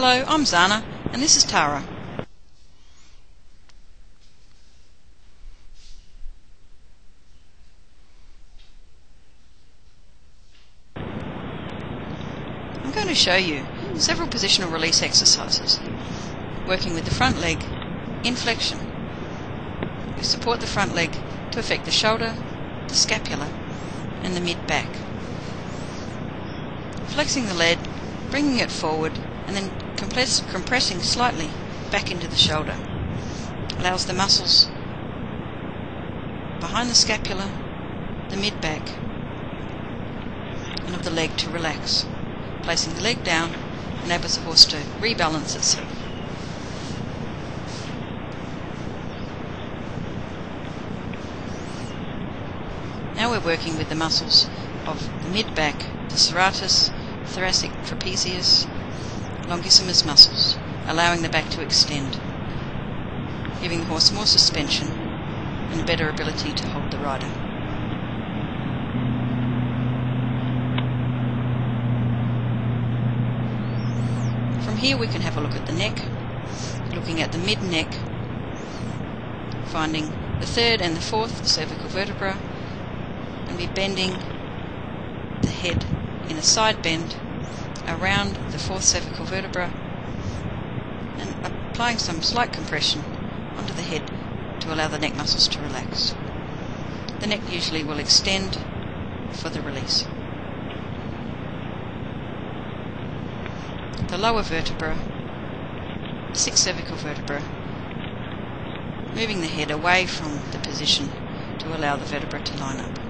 Hello, I'm Zana, and this is Tara. I'm going to show you several positional release exercises, working with the front leg in flexion. We support the front leg to affect the shoulder, the scapula, and the mid-back. Flexing the leg, bringing it forward, and then compress, compressing slightly back into the shoulder allows the muscles behind the scapula, the mid-back, and of the leg to relax. Placing the leg down enables the horse to rebalance itself. Now we're working with the muscles of the mid-back, the serratus, thoracic trapezius, longissimus muscles, allowing the back to extend, giving the horse more suspension and a better ability to hold the rider. From here we can have a look at the neck, looking at the mid-neck, finding the third and the fourth cervical vertebra, and be bending the head in a side bend around the fourth cervical vertebra and applying some slight compression onto the head to allow the neck muscles to relax. The neck usually will extend for the release. The lower vertebra, sixth cervical vertebra, moving the head away from the position to allow the vertebra to line up.